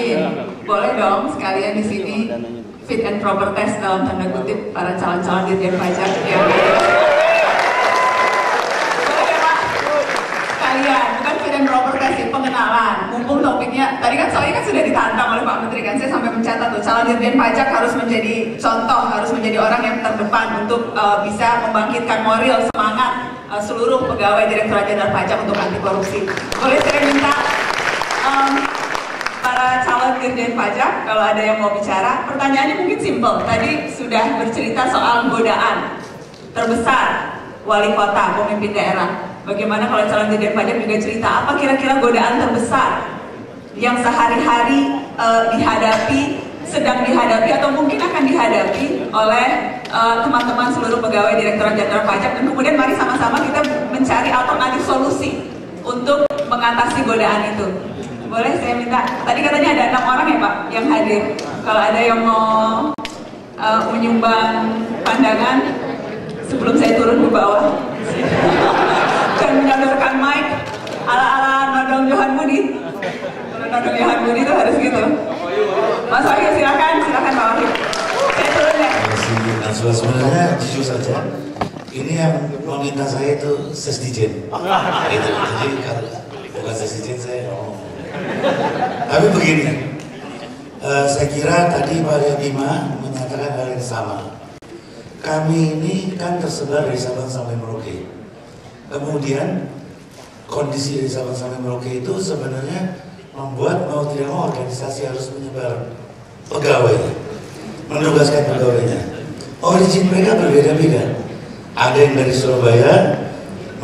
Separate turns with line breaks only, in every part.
Yasin, boleh dong sekalian di sini fit and proper test dalam tanda kutip para calon-calon dirjen pajak yang sekalian, bukan fit and proper test sih, pengenalan. Mumpung topiknya, tadi kan soalnya kan sudah ditantang oleh Pak Menteri kan, saya sampai mencatat tuh, calon dirjen pajak harus menjadi contoh, harus menjadi orang yang terdepan untuk uh, bisa membangkitkan moral, semangat uh, seluruh pegawai Direktorat Jenderal Pajak untuk anti korupsi. Boleh saya minta um, para dirjen pajak kalau ada yang mau bicara, pertanyaannya mungkin simpel. Tadi sudah bercerita soal godaan terbesar wali kota, pemimpin daerah. Bagaimana kalau calon dirjen pajak juga cerita apa kira-kira godaan terbesar yang sehari-hari uh, dihadapi, sedang dihadapi atau mungkin akan dihadapi oleh teman-teman uh, seluruh pegawai Direktorat Jenderal Pajak dan kemudian mari sama-sama kita mencari alternatif solusi untuk mengatasi godaan itu. Boleh saya minta, tadi katanya ada enam orang ya Pak yang hadir. Kalau ada yang mau uh, menyumbang pandangan sebelum saya turun ke bawah dan menyodorkan mic ala-ala Nodong Johan Budi. Kalau Nodong Johan Budi itu harus gitu. Mas Wahyu silakan, silakan Pak Wahyu. Saya turun ya.
Nah, sebenarnya jujur saja, ini yang meminta saya itu sesdijen. itu, jadi kalau bukan sesdijen saya ngomong. Tapi begini, uh, saya kira tadi Pak Bima menyatakan hal yang sama. Kami ini kan tersebar dari Sabang sampai Merauke. Kemudian kondisi dari Sabang sampai Merauke itu sebenarnya membuat mau tidak mau organisasi harus menyebar pegawai, menugaskan pegawainya. Origin mereka berbeda-beda. Ada yang dari Surabaya,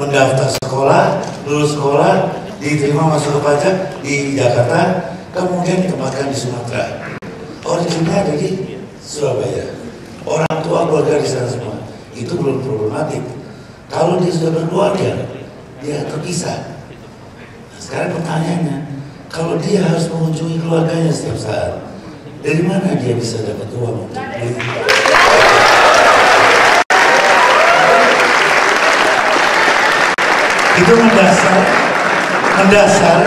mendaftar sekolah, lulus sekolah, diterima masuk ke pajak di Jakarta, kemudian ditempatkan di Sumatera. Originnya ada di Surabaya. Orang tua keluarga di sana semua. Itu belum problematik. Kalau dia sudah berkeluarga, dia terpisah. Nah, sekarang pertanyaannya, kalau dia harus mengunjungi keluarganya setiap saat, dari mana dia bisa dapat uang untuk beli? Itu mendasar, mendasar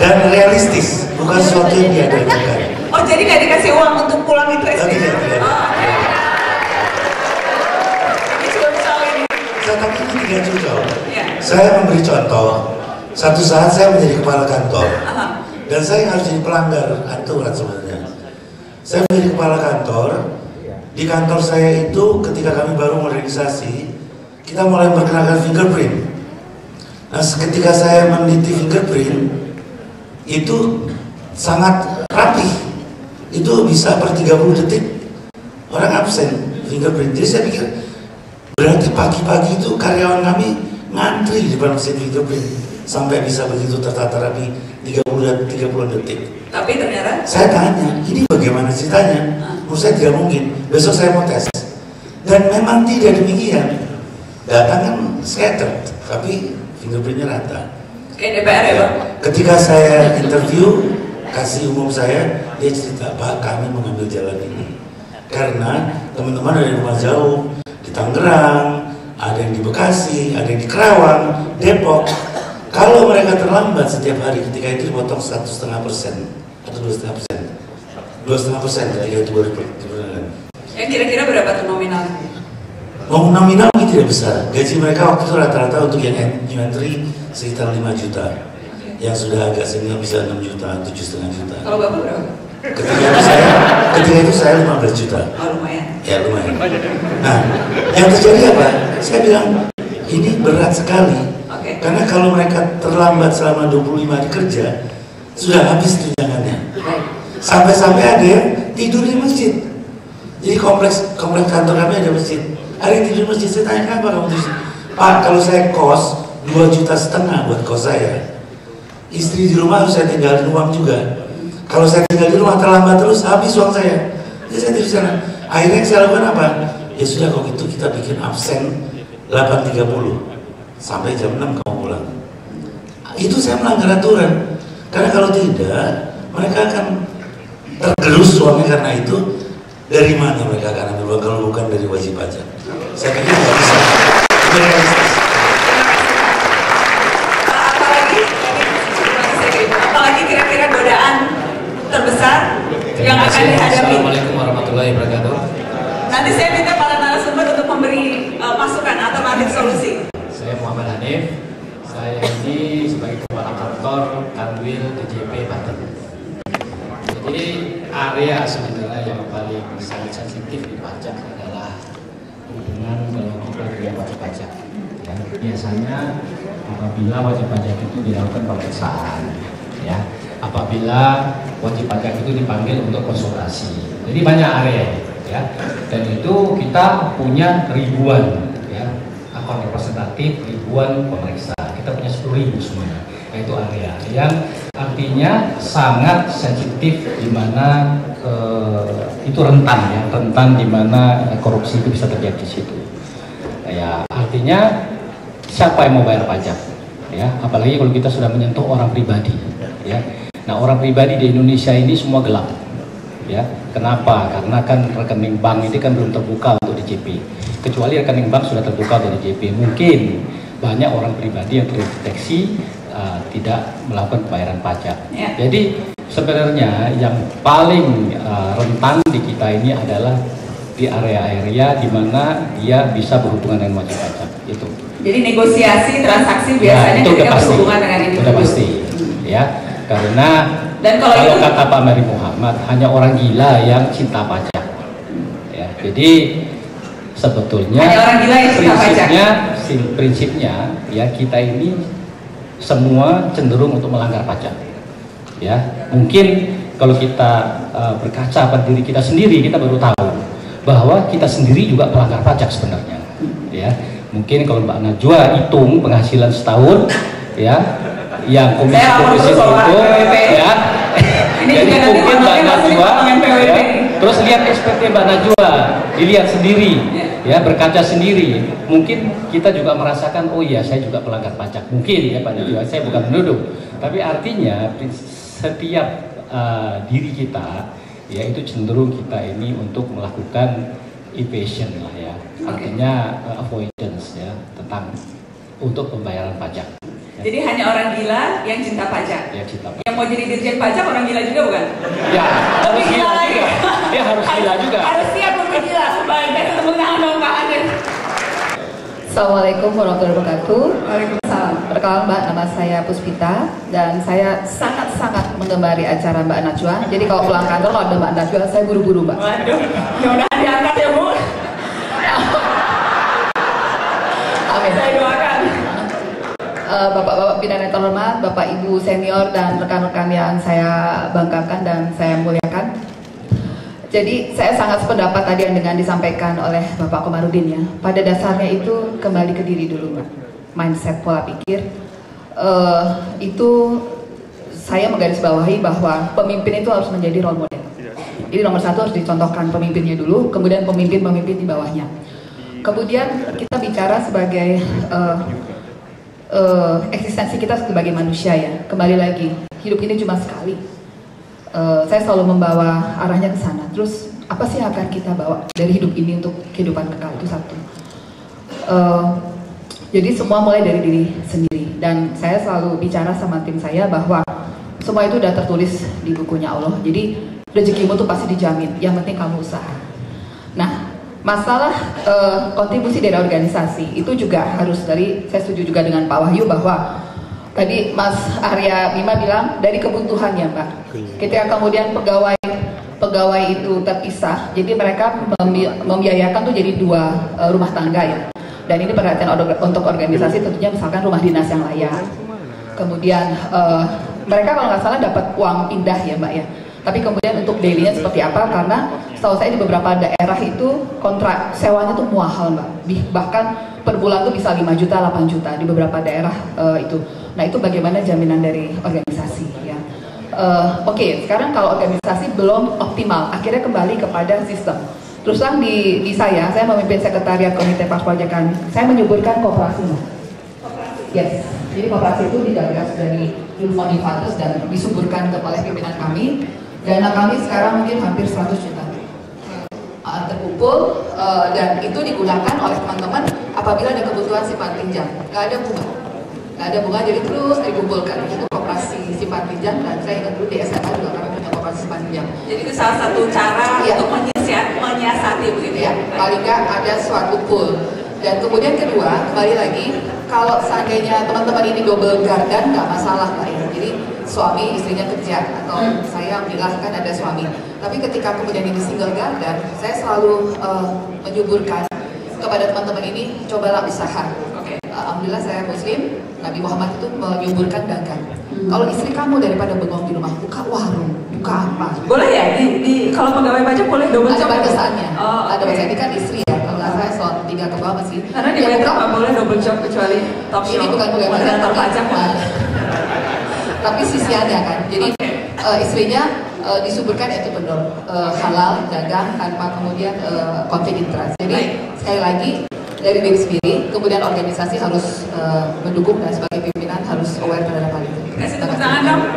dan realistis, bukan sesuatu yang diadakan.
Oh jadi nggak dikasih uang untuk pulang itu SD?
tidak, tidak.
Oh.
Saya tapi tidak.
Ya.
Saya memberi contoh. Satu saat saya menjadi kepala kantor
Aha.
dan saya harus jadi pelanggar aturan sebenarnya. Saya menjadi kepala kantor. Di kantor saya itu ketika kami baru modernisasi, kita mulai memperkenalkan fingerprint. Nah, ketika saya meneliti fingerprint, itu sangat rapi. Itu bisa per 30 detik orang absen fingerprint. Jadi saya pikir berarti pagi-pagi itu karyawan kami ngantri di depan mesin fingerprint sampai bisa begitu tertata rapi 30 dan 30 detik.
Tapi ternyata
Saya tanya, ini bagaimana ceritanya? Menurut saya tidak mungkin. Besok saya mau tes. Dan memang tidak demikian. Data kan scattered, tapi fingerprintnya rata.
kayak DPR ya Pak?
Ketika saya interview, kasih umum saya, dia cerita, Pak kami mengambil jalan ini. Karena teman-teman ada di rumah jauh, di Tangerang, ada yang di Bekasi, ada yang di Kerawang, Depok. Kalau mereka terlambat setiap hari, ketika itu dipotong satu setengah persen atau dua setengah persen, dua setengah persen ketika itu baru diperkenalkan.
Yang kira-kira berapa tuh nominal?
Mau nominal mungkin tidak besar. Gaji mereka waktu itu rata-rata untuk yang entry sekitar 5 juta. Yang sudah agak senior bisa 6 juta, 7 setengah juta.
Kalau Bapak berapa?
Ketika itu saya, ketika itu saya 15 juta.
Oh lumayan.
Ya lumayan. Nah, yang terjadi apa? Saya bilang ini berat sekali.
Oke.
Karena kalau mereka terlambat selama 25 hari kerja, sudah habis tunjangannya. Sampai-sampai ada yang tidur di masjid. Jadi kompleks kompleks kantor kami ada masjid. Yang tidur masjid. Saya tanya kenapa kamu tidur? di masjid?" Pak, kalau saya kos 2 juta setengah buat kos saya. Istri di rumah harus saya tinggalin uang juga. Kalau saya tinggal di rumah terlambat terus habis uang saya. Jadi saya di sana. Akhirnya yang saya lakukan apa? Ya sudah kalau gitu kita bikin absen 8.30 sampai jam 6 kamu pulang. Itu saya melanggar aturan. Karena kalau tidak, mereka akan tergerus uangnya karena itu. Dari mana mereka akan ambil uang kalau bukan dari wajib pajak? Saya pikir nggak bisa.
Apalagi, apalagi kira-kira godaan terbesar
yang akan dihadapi. Assalamualaikum warahmatullahi wabarakatuh. Nanti saya minta para narasumber untuk memberi uh, masukan alternatif solusi. Saya Muhammad Hanif. Saya ini sebagai kepala kantor Kanwil DJP Banten. Jadi area sebenarnya biasanya apabila wajib pajak itu dilakukan pemeriksaan, ya, apabila wajib pajak itu dipanggil untuk konsultasi. Jadi banyak area, ya, dan itu kita punya ribuan, ya, akun representatif, ribuan pemeriksa. Kita punya sepuluh ribu semuanya, yaitu area yang artinya sangat sensitif di mana eh, itu rentan ya, rentan di mana korupsi itu bisa terjadi di situ. Ya, artinya siapa yang mau bayar pajak? Ya, apalagi kalau kita sudah menyentuh orang pribadi, ya. Nah, orang pribadi di Indonesia ini semua gelap. Ya, kenapa? Karena kan rekening bank ini kan belum terbuka untuk DJP. Kecuali rekening bank sudah terbuka untuk DJP. Mungkin banyak orang pribadi yang terdeteksi uh, tidak melakukan pembayaran pajak.
Ya.
Jadi sebenarnya yang paling uh, rentan di kita ini adalah di area-area di mana dia bisa berhubungan dengan wajib pajak itu.
Jadi negosiasi transaksi
Ya,
biasanya
itu udah
ketika
pasti.
berhubungan dengan individu.
Udah pasti. Ya, karena
Dan kalau itu-
kata Pak Mary Muhammad hanya orang gila yang cinta pajak. Ya, jadi sebetulnya
Hanya orang gila yang cinta pajak.
prinsipnya sim- prinsipnya ya kita ini semua cenderung untuk melanggar pajak. Ya, mungkin kalau kita uh, berkaca pada diri kita sendiri kita baru tahu bahwa kita sendiri juga pelanggar pajak sebenarnya. Ya, mungkin kalau Mbak Najwa hitung penghasilan setahun ya yang komisi komisi itu ya.
Ini
jadi mungkin Mbak Najwa ya, terus lihat SPT Mbak Najwa dilihat sendiri
Ya.
ya berkaca sendiri. Mungkin kita juga merasakan oh iya saya juga pelanggar pajak. Mungkin ya Pak Najwa saya bukan menuduh. Tapi artinya setiap uh, diri kita ya itu cenderung kita ini untuk melakukan evasion lah ya artinya uh, avoidance ya tentang untuk pembayaran pajak ya,
Jadi hanya orang gila yang cinta pajak.
ya cinta pajak.
Yang mau jadi dirjen pajak orang gila juga bukan?
ya harus
Lebih
gila
lagi.
juga dia harus gila juga
Harus siap untuk gila. Baik, saya tepuk tangan dong Pak.
Assalamualaikum warahmatullahi wabarakatuh.
Waalaikumsalam.
Perkenalkan Mbak, nama saya Puspita dan saya sangat-sangat menggemari acara Mbak Najwa. Jadi kalau pulang kantor kalau ada Mbak Najwa, saya buru-buru Mbak.
Waduh, mudah-mudahan diangkat ya. Saya doakan.
Eh, Bapak-bapak pimpinan yang terhormat, Bapak Ibu senior dan rekan-rekan yang saya banggakan dan saya muliakan. Jadi saya sangat sependapat tadi yang dengan disampaikan oleh Bapak Komarudin ya. Pada dasarnya itu kembali ke diri dulu. Mindset pola pikir eh, itu saya menggarisbawahi bahwa pemimpin itu harus menjadi role model. Jadi nomor satu harus dicontohkan pemimpinnya dulu, kemudian pemimpin-pemimpin di bawahnya. Kemudian kita bicara sebagai eh, eh, eksistensi kita sebagai manusia ya. Kembali lagi, hidup ini cuma sekali. Eh, saya selalu membawa arahnya ke sana. Terus apa sih yang akan kita bawa dari hidup ini untuk kehidupan kekal itu satu. Eh, jadi semua mulai dari diri sendiri dan saya selalu bicara sama tim saya bahwa semua itu udah tertulis di bukunya Allah. Jadi rezekimu tuh pasti dijamin. Yang penting kamu usaha. Nah, masalah eh, kontribusi dari organisasi itu juga harus dari saya setuju juga dengan Pak Wahyu bahwa tadi Mas Arya Bima bilang dari kebutuhan ya Mbak. Ketika kemudian pegawai pegawai itu terpisah, jadi mereka membi- membiayakan tuh jadi dua eh, rumah tangga ya. Dan ini perhatian untuk organisasi tentunya misalkan rumah dinas yang layak. Kemudian eh, mereka kalau nggak salah dapat uang pindah ya Mbak ya. Tapi kemudian untuk dailynya seperti apa? Karena setahu saya di beberapa daerah itu kontrak sewanya tuh mahal Mbak. Bahkan per bulan tuh bisa 5 juta, 8 juta di beberapa daerah eh, itu. Nah itu bagaimana jaminan dari organisasi ya. Eh, Oke, sekarang kalau organisasi belum optimal, akhirnya kembali kepada sistem. Terus terang di, di saya, saya memimpin sekretariat komite pas pajakan. Saya menyuburkan kooperasi, Mbak. Yes, jadi kooperasi itu digagas dari Infantus dan disuburkan ke oleh pimpinan kami. Dana kami sekarang mungkin hampir 100 juta. Uh, terkumpul uh, dan itu digunakan oleh teman-teman apabila ada kebutuhan simpan pinjam. Gak ada bunga, gak ada bunga jadi terus dikumpulkan itu kooperasi simpan pinjam dan saya ingat dulu di SMA juga kami punya kooperasi simpan pinjam.
Jadi itu salah satu cara
Iya.
untuk menyiasat, menyiasati begitu ya.
ya paling nggak ada suatu pool dan kemudian kedua kembali lagi kalau seandainya teman-teman ini double gardan nggak masalah lah ya. Jadi suami istrinya kerja atau
Hmm.
saya bilang kan ada suami. Tapi ketika kemudian ini single gardan, saya selalu eh, menyuburkan kepada teman-teman ini cobalah usaha.
Oke.
Alhamdulillah saya muslim, Nabi Muhammad itu menyuburkan dagang.
Hmm.
Kalau istri kamu daripada bengong di rumah, buka warung, buka apa?
Boleh ya di, di kalau pegawai pajak boleh double
Ada
job? ya?
batasannya.
Oh,
ada
oke.
batasannya ini kan istri ya. Kalau salah soal tiga ke bawah masih.
Karena di
Ya,
nggak boleh double job kecuali top
ini bukan pegawai pajak
moderator
tapi-
pajak ya
tapi sisi ada kan. Jadi
uh,
eh, istrinya uh, eh, disuburkan itu benar uh, eh, halal dagang tanpa kemudian uh, konflik interest. Jadi sekali lagi dari diri sendiri kemudian organisasi harus uh, mendukung dan sebagai pimpinan harus aware terhadap hal itu. Terima kasih.